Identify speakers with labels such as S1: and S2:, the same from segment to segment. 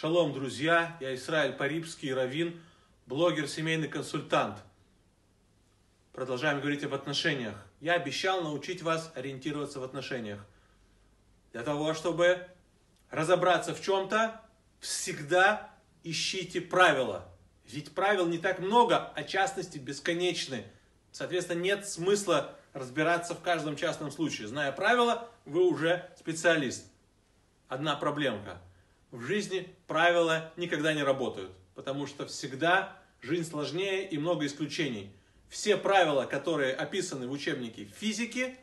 S1: Шалом, друзья, я Исраиль Парибский, равин, блогер, семейный консультант. Продолжаем говорить об отношениях. Я обещал научить вас ориентироваться в отношениях. Для того, чтобы разобраться в чем-то, всегда ищите правила. Ведь правил не так много, а частности бесконечны. Соответственно, нет смысла разбираться в каждом частном случае. Зная правила, вы уже специалист. Одна проблемка. В жизни правила никогда не работают, потому что всегда жизнь сложнее и много исключений. Все правила, которые описаны в учебнике физики,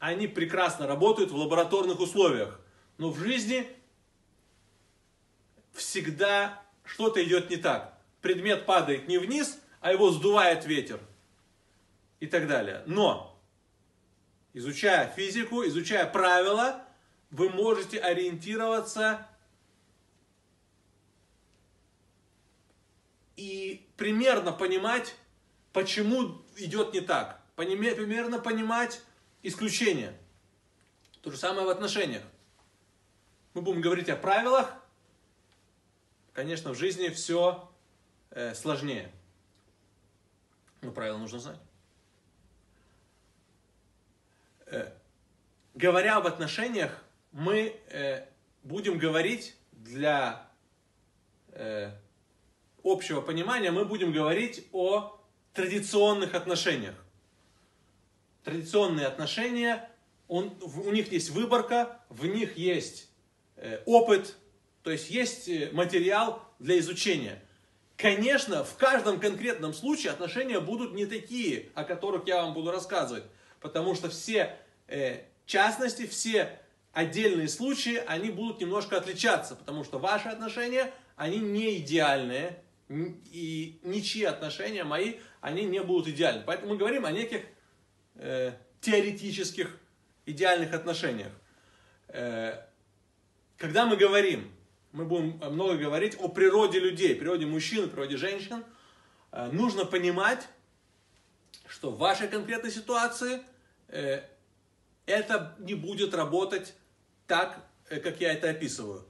S1: они прекрасно работают в лабораторных условиях. Но в жизни всегда что-то идет не так. Предмет падает не вниз, а его сдувает ветер и так далее. Но, изучая физику, изучая правила, вы можете ориентироваться и примерно понимать, почему идет не так. Примерно понимать исключения. То же самое в отношениях. Мы будем говорить о правилах. Конечно, в жизни все э, сложнее. Но правила нужно знать. Э, говоря об отношениях, мы э, будем говорить для э, общего понимания, мы будем говорить о традиционных отношениях. Традиционные отношения, он, у них есть выборка, в них есть э, опыт, то есть есть э, материал для изучения. Конечно, в каждом конкретном случае отношения будут не такие, о которых я вам буду рассказывать. Потому что все э, частности, все отдельные случаи, они будут немножко отличаться. Потому что ваши отношения, они не идеальные. И ничьи отношения мои, они не будут идеальны. Поэтому мы говорим о неких э, теоретических идеальных отношениях. Э, когда мы говорим, мы будем много говорить о природе людей, природе мужчин, природе женщин, э, нужно понимать, что в вашей конкретной ситуации э, это не будет работать так, э, как я это описываю.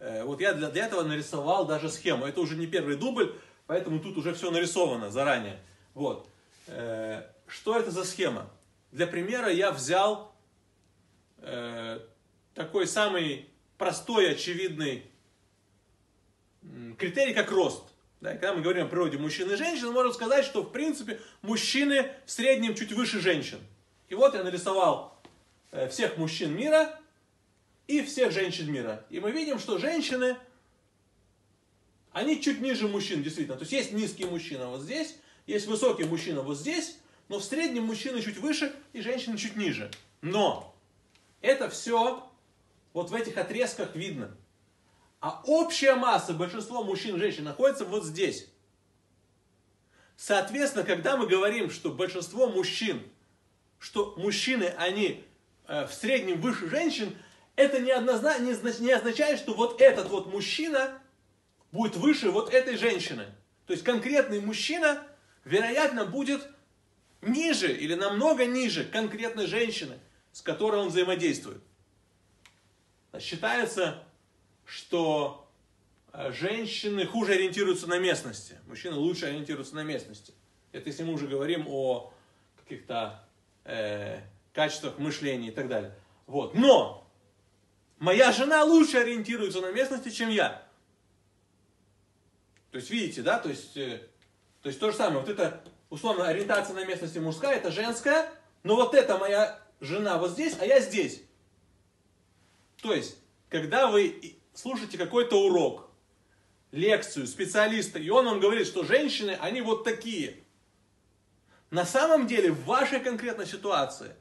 S1: Вот я для, для этого нарисовал даже схему. Это уже не первый дубль, поэтому тут уже все нарисовано заранее. Вот. Что это за схема? Для примера я взял такой самый простой, очевидный критерий, как рост. Да, когда мы говорим о природе мужчин и женщин, можно сказать, что в принципе мужчины в среднем чуть выше женщин. И вот я нарисовал э, всех мужчин мира и всех женщин мира. И мы видим, что женщины, они чуть ниже мужчин, действительно. То есть есть низкий мужчина вот здесь, есть высокий мужчина вот здесь, но в среднем мужчины чуть выше и женщины чуть ниже. Но это все вот в этих отрезках видно. А общая масса, большинство мужчин и женщин находится вот здесь. Соответственно, когда мы говорим, что большинство мужчин, что мужчины, они э, в среднем выше женщин, это не, однозначно, не, не означает, что вот этот вот мужчина будет выше вот этой женщины. То есть конкретный мужчина, вероятно, будет ниже или намного ниже конкретной женщины, с которой он взаимодействует. Считается, что э, женщины хуже ориентируются на местности, мужчины лучше ориентируются на местности. Это если мы уже говорим о каких-то э, качествах мышления и так далее. Вот. Но моя жена лучше ориентируется на местности, чем я. То есть, видите, да, то есть, э, то есть то же самое. Вот это, условно, ориентация на местности мужская, это женская, но вот это моя жена вот здесь, а я здесь. То есть, когда вы слушаете какой-то урок, лекцию специалиста, и он вам говорит, что женщины, они вот такие. На самом деле, в вашей конкретной ситуации,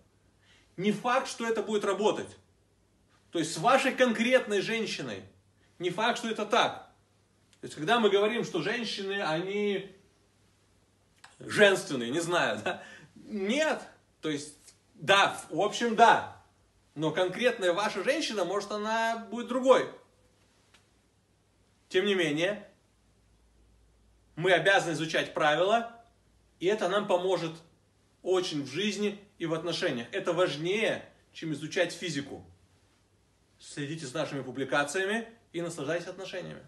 S1: не факт, что это будет работать. То есть с вашей конкретной женщиной, не факт, что это так. То есть, когда мы говорим, что женщины, они женственные, не знаю, да? Нет. То есть, да, в общем, да. Но конкретная ваша женщина, может, она будет другой. Тем не менее, мы обязаны изучать правила, и это нам поможет очень в жизни и в отношениях. Это важнее, чем изучать физику. Следите за нашими публикациями, и наслаждайся отношениями.